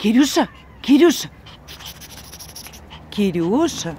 Kiriusha! Kiriusha! Kiriusha?